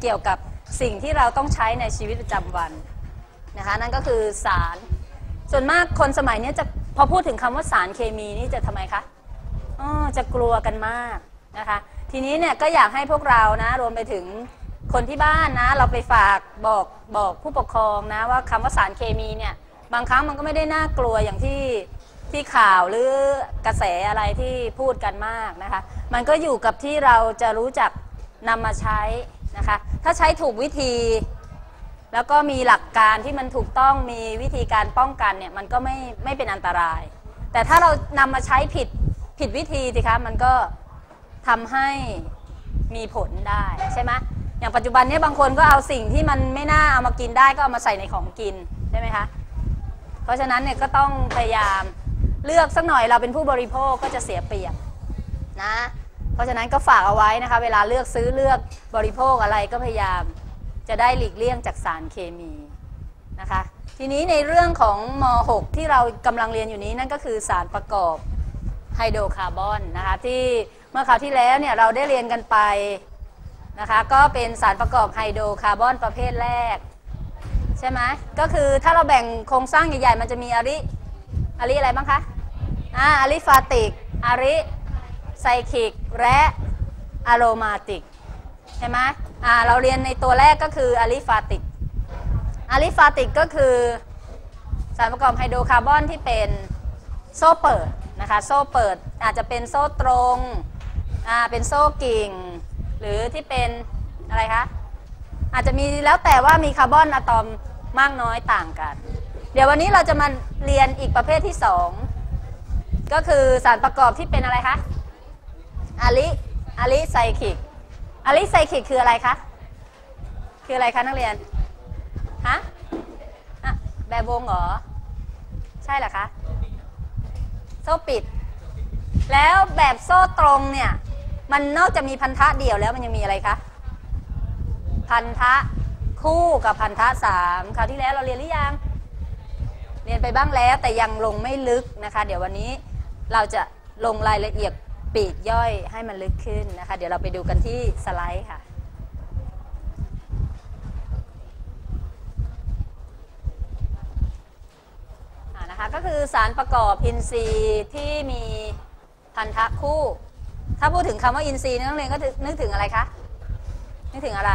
เกี่ยวกับสิ่งที่เราต้องใช้ในชีวิตประจำวันนะคะนั่นก็คือสาร ส่วนมากคนสมัยนี้จะพอพูดถึงคำว่าสารเคมีนี่จะทำไมคะอ๋อจะกลัวกันมากนะคะทีนี้เนี่ยก็อยากให้พวกเรานะรวมไปถึงคนที่บ้านนะ เราไปฝากบอกบอกผู้ปกครองนะว่าคำว่าสารเคมีเนี่ยบางครั้งมันก็ไม่ได้น่ากลัวอย่างที่ที่ข่าวหรือกระแสอะไรที่พูดกันมากนะคะ มันก็อยู่กับที่เราจะรู้จักนำมาใช้นะคะ ถ้าใช้ถูกวิธี แล้วก็มีหลักการที่มันถูกต้องมีวิธีการป้องกันเนี่ยมันก็ไม่ไม่เป็นอันตราย แต่ถ้าเรานำมาใช้ผิดผิดวิธีสิคะมันก็ทำให้มีผลได้ใช่ไหมอย่างปัจจุบันนี้บางคนก็เอาสิ่งที่มันไม่น่าเอามากินได้ก็เอามาใส่ในของกินใช่ไหมคะเพราะฉะนั้นเนี่ยก็ต้องพยายามเลือกสักหน่อยเราเป็นผู้บริโภคก็จะเสียเปรียบนะ เพราะฉะนั้นก็ฝากเอาไว้นะคะ เวลาเลือกซื้อเลือกบริโภคอะไรก็พยายามจะได้หลีกเลี่ยงจากสารเคมีนะคะ ทีนี้ในเรื่องของม .6 ที่เรากำลังเรียนอยู่นี้นั่นก็คือสารประกอบไฮโดรคาร์บอนนะคะที่เมื่อคราวที่แล้วเนี่ยเราได้เรียนกันไปนะคะก็เป็นสารประกอบไฮโดรคาร์บอนประเภทแรก ใช่ไหมก็คือถ้าเราแบ่งโครงสร้างใหญ่ๆ มันจะมีอาริอาริอะไรบ้างคะอ่า aliphatic alicyclic และ aromatic ใช่ไหมอ่าเราเรียนในตัวแรกก็คือ aliphatic aliphatic ก็คือสารประกอบไฮโดรคาร์บอนที่เป็นโซ่เปิดนะคะโซ่เปิดอาจจะเป็นโซ่ตรงอ่าเป็นโซ่กิ่ง หรือที่เป็นอะไรคะอาจจะมีแล้วแต่ว่ามีคาร์บอนอะตอมมากน้อยต่างกัน เดี๋ยววันนี้เราจะมาเรียนอีกประเภทที่สองก็คือสารประกอบที่เป็นอะไรคะ อลิ alicyclic alicyclic คืออะไรคะ คืออะไรคะนักเรียน ฮะอะแบบวงเหรอ ใช่เหรอคะ โซ่ปิด แล้วแบบโซ่ตรงเนี่ย มันนอกจากมีพันธะเดี่ยวแล้วมันยังมีอะไรคะ พันธะคู่กับพันธะสามคราวที่แล้วเราเรียนหรือยัง เรียนไปบ้างแล้วแต่ยังลงไม่ลึกนะคะ เดี๋ยววันนี้เราจะลงรายละเอียด ปีกย่อยให้มันลึกขึ้นนะคะ เดี๋ยวเราไปดูกันที่สไลด์ค่ะนะคะก็คือสารประกอบอินทรีย์ที่มีพันธะคู่ ถ้าพูดถึงคำว่าอินทรีย์นักเรียนก็นึกถึงอะไรคะนึกถึงอะไร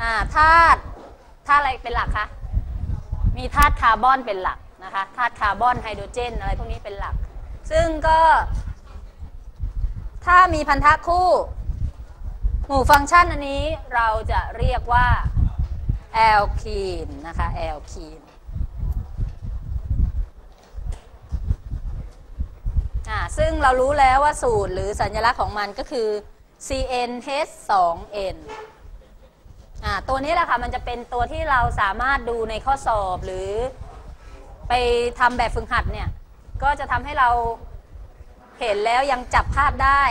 อ่าธาตุธาตุอะไรเป็นหลักคะมีธาตุคาร์บอนเป็นหลักนะคะธาตุคาร์บอนไฮโดรเจนอะไรพวกนี้เป็นหลัก ซึ่งก็ ถ้ามีพันธะคู่ หมู่ฟังก์ชันอันนี้เราจะเรียกว่าแอลคีนนะคะแอลคีนอ่าซึ่งเรารู้แล้วว่าสูตรหรือสัญลักษณ์ของมันก็คือ CnH2n อ่าตัวนี้แหละค่ะ มันจะเป็นตัวที่เราสามารถดูในข้อสอบหรือไปทำแบบฝึกหัดเนี่ย ก็จะทำให้เรา เห็นแล้วยังจับภาพได้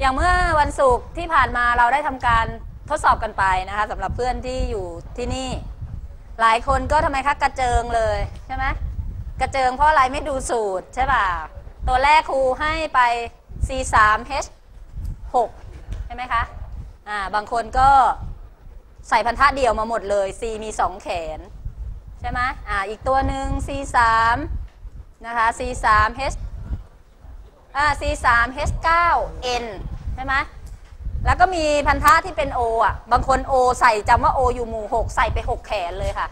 อย่างเมื่อวันศุกร์ที่ผ่านมาเราได้ทำการทดสอบกันไปนะคะสำหรับเพื่อนที่อยู่ที่นี่ หลายคนก็ทำไมคะกระเจิงเลยใช่ไหมกระเจิงเพราะอะไรไม่ดูสูตรใช่ป่ะตัวแรกครูให้ไป C3H6 ใช่ไหมคะอ่าบางคนก็ใส่พันธะเดี่ยวมาหมดเลย C มี 2 แขน ใช่ไหมอ่าอีกตัวหนึ่ง C3 นะคะ C3H อ่า C3H9N ใช่ไหมแล้วก็มีพันธะที่เป็น O อะ บางคน O ใส่จำว่า O อยู่หมู่ 6 ใส่ไป 6 แขนเลยค่ะ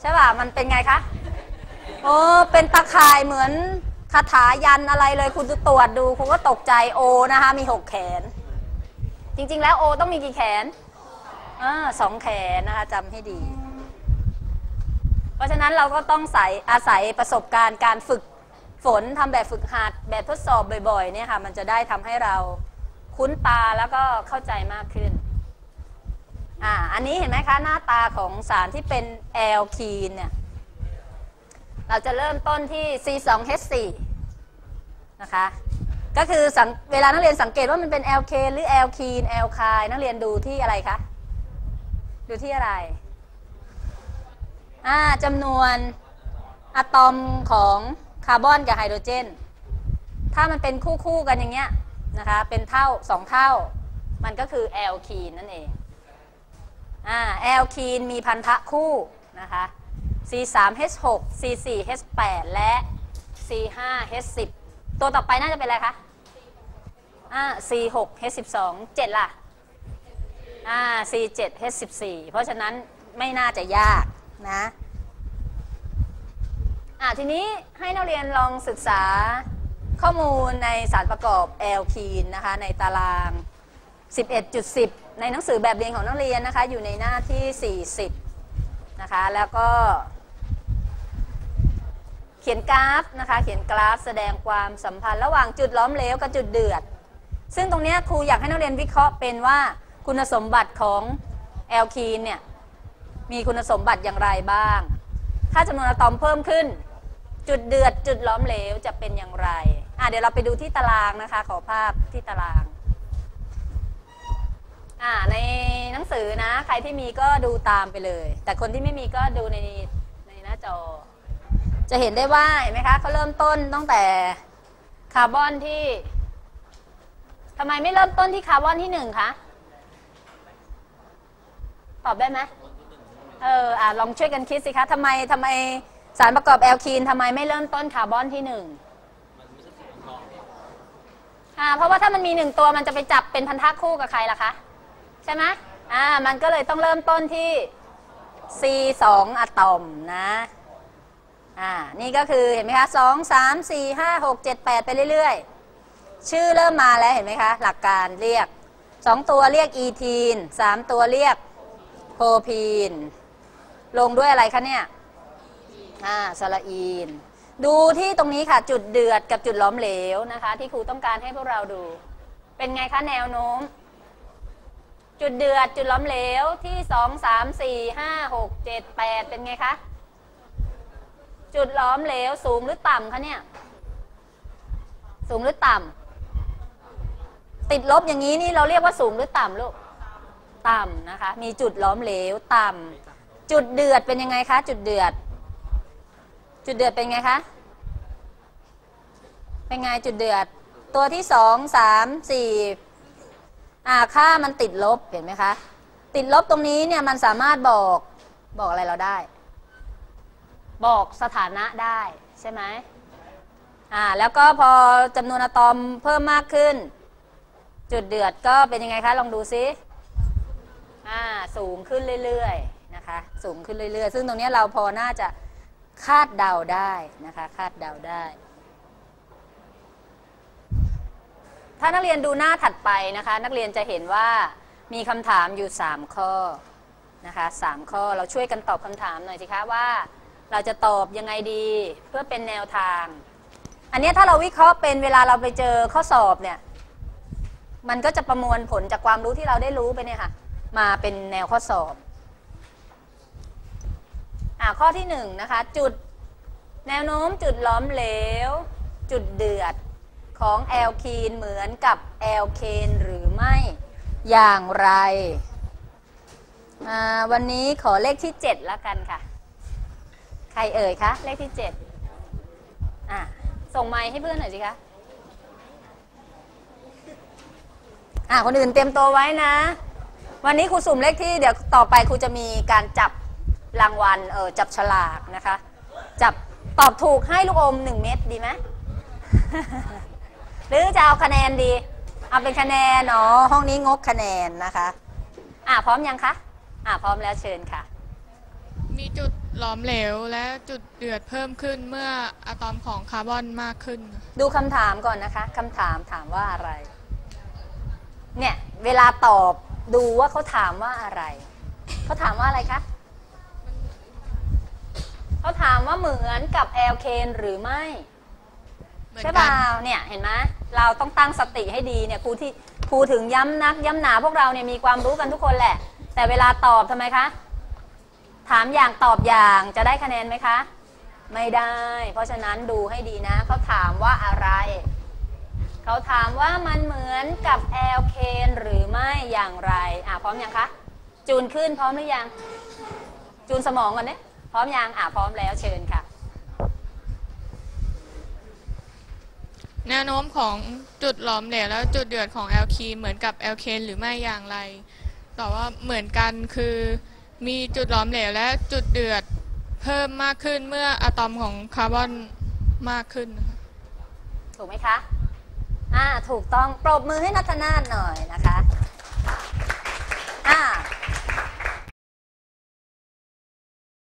ใช่ป่ะ มันเป็นไงคะโอ้เป็นตะข่ายเหมือนคาถายันอะไรเลย คุณจะตรวจดู คุณก็ตกใจ O นะคะ มี 6 แขน จริง ๆ แล้ว O ต้องมีกี่แขนอ่าสองแขนนะคะจำให้ดี เพราะฉะนั้นเราก็ต้องใส่อาศัยประสบการณ์การฝึก ฝนทำแบบฝึกหัดแบบทดสอบบ่อยๆเนี่ยค่ะมันจะได้ทำให้เราคุ้นตาแล้วก็เข้าใจมากขึ้นอ่าอันนี้เห็นไหมคะหน้าตาของสารที่เป็นแอลคีนเนี่ยเราจะเริ่มต้นที่ C2H4 นะคะก็คือเวลานักเรียนสังเกตว่ามันเป็นแอลเคนหรือแอลคีนแอลคายนักเรียนดูที่อะไรคะ ดูที่อะไร อ่าจำนวนอะตอมของ คาร์บอนกับไฮโดรเจน ถ้ามันเป็นคู่คู่กันอย่างเงี้ยนะคะ เป็นเท่าสองเท่า มันก็คือแอลคีนนั่นเองอ่าแอลคีนมีพันธะคู่นะคะ C3H6 C4H8 และ C5H10 ตัวต่อไปน่าจะเป็นอะไรคะอ่า C6H12 7 ล่ะอ่า C7H14 เพราะฉะนั้นไม่น่าจะยากนะ อ่าทีนี้ให้นักเรียนลองศึกษาข้อมูลในสารประกอบแอลคีนนะคะในตาราง 11.10 ในหนังสือแบบเรียนของนักเรียนนะคะอยู่ในหน้าที่ 40 นะคะแล้วก็ เขียนกราฟนะคะเขียนกราฟแสดงความสัมพันธ์ระหว่างจุดล้อมเหลวกับจุดเดือด ซึ่งตรงนี้ครูอยากให้นักเรียนวิเคราะห์เป็นว่าคุณสมบัติของแอลคีนเนี่ยมีคุณสมบัติอย่างไรบ้าง ถ้าจำนวนอะตอมเพิ่มขึ้น จุดเดือดจุดล้อมเหลวจะเป็นอย่างไรอะเดี๋ยวเราไปดูที่ตารางนะคะ ขอภาพที่ตารางอ่าในหนังสือนะ ใครที่มีก็ดูตามไปเลย แต่คนที่ไม่มีก็ดูในในหน้าจอ จะเห็นได้ว่าเห็นไหมคะเขาเริ่มต้นตั้งแต่คาร์บอนที่ทำไมไม่เริ่มต้นที่คาร์บอนที่หนึ่งคะตอบได้ไหมเอออะลองช่วยกันคิดสิคะทำไมทำไม สารประกอบแอลคีนทำไมไม่เริ่มต้นคาร์บอนที่หนึ่งอ่าเพราะว่าถ้ามันมีหนึ่งตัวมันจะไปจับเป็นพันธะคู่กับใครล่ะคะ ใช่ไหมอ่ามันก็เลยต้องเริ่มต้นที่ C2 อะตอมนะอ่านี่ก็คือเห็นไหมคะสองสามสี่ห้าหกเจ็ดแปดไปเรื่อยๆ ชื่อเริ่มมาแล้วเห็นไหมคะ หลักการเรียกสองตัวเรียกอีทีนสามตัวเรียกโพพีนลงด้วยอะไรคะเนี่ย อ่าสละอีน ดูที่ตรงนี้ค่ะจุดเดือดกับจุดล้อมเหลวนะคะ ที่ครูต้องการให้พวกเราดู เป็นไงคะแนวโน้ม จุดเดือดจุดล้อมเหลวที่สองสามสี่ห้าหกเจ็ดแปดเป็นไงคะจุดล้อมเหลวสูงหรือต่ำคะเนี่ย สูงหรือต่ำติดลบอย่างนี้นี่เราเรียกว่าสูงหรือต่ำลูกต่ำนะคะ มีจุดล้อมเหลวต่ำจุดเดือดเป็นยังไงคะ จุดเดือด จุดเดือดเป็นไงคะ เป็นไงจุดเดือด ตัวที่สองสามสี่อ่าค่ามันติดลบเห็นไหมคะ ติดลบตรงนี้เนี่ยมันสามารถบอกบอกอะไรเราได้ บอกสถานะได้ใช่ไหมอ่าแล้วก็พอจำนวนอะตอมเพิ่มมากขึ้น จุดเดือดก็เป็นยังไงคะลองดูซิอ่าสูงขึ้นเรื่อยๆนะคะ สูงขึ้นเรื่อยๆ ซึ่งตรงนี้เราพอน่าจะ คาดเดาได้นะคะ คาดเดาได้ ถ้านักเรียนดูหน้าถัดไปนะคะ นักเรียนจะเห็นว่ามีคำถามอยู่ 3 ข้อนะคะสามข้อเราช่วยกันตอบคำถามหน่อยสิคะว่า เราจะตอบยังไงดีเพื่อเป็นแนวทาง อันนี้ถ้าเราวิเคราะห์เป็นเวลาเราไปเจอข้อสอบเนี่ยมันก็จะประมวลผลจากความรู้ที่เราได้รู้ไปเนี่ยค่ะมาเป็นแนวข้อสอบ อ่าข้อที่หนึ่งนะคะ จุดแนวโน้มจุดล้อมเหลว จุดเดือดของแอลคีนเหมือนกับแอลเคนหรือไม่อย่างไรวันนี้ขอเลขที่ 7 แล้วกันค่ะ ใครเอ่ยคะ เลขที่ 7อะส่งไมค์ให้เพื่อนหน่อยสิคะอะคนอื่นเตรียมตัวไว้นะ วันนี้ครูสุ่มเลขที่เดี๋ยวต่อไปครูจะมีการจับ รางวัลเออจับฉลากนะคะ จับตอบถูกให้ลูกอม1เม็ดดีไหมหรือจะเอาคะแนนดี เอาเป็นคะแนนเนาะห้องนี้งกคะแนนนะคะ อะพร้อมยังคะอะพร้อมแล้วเชิญค่ะ มีจุดหลอมเหลวและจุดเดือดเพิ่มขึ้นเมื่ออะตอมของคาร์บอนมากขึ้น ดูคำถามก่อนนะคะคำถามถามว่าอะไร เนี่ย เวลาตอบดูว่าเขาถามว่าอะไร เขาถามว่าอะไรคะเขาถามว่าเหมือนกับแอลเคนหรือไม่เหมือนใช่กัเปล่าเนี่ยเห็นไหมเราต้องตั้งสติให้ดีเนี่ยครูที่ครูถึงย้ำนักย้ำหนาพวกเราเนี่ยมีความรู้กันทุกคนแหละ แต่เวลาตอบทำไมคะ ถามอย่างตอบอย่างจะได้คะแนนไหมคะ ไม่ได้ เพราะฉะนั้นดูให้ดีนะเขาถามว่าอะไรเขาถามว่ามันเหมือนกับแอลเคนหรือไม่อย่างไรอะพร้อมยังคะ จูนขึ้นพร้อมหรือยัง จูนสมองก่อนเนี่ย พร้อมยังอะพร้อมแล้วเชิญค่ะ แนวโน้มของจุดหลอมเหลวและจุดเดือดของแอลคีนเหมือนกับแอลเคนหรือไม่อย่างไรตอบว่าเหมือนกันคือมีจุดหลอมเหลวและจุดเดือดเพิ่มมากขึ้นเมื่ออะตอมของคาร์บอนมากขึ้นนะคะถูกไหมคะ อ่า ถูกต้อง ปรบมือให้นัทนาถหน่อยนะคะ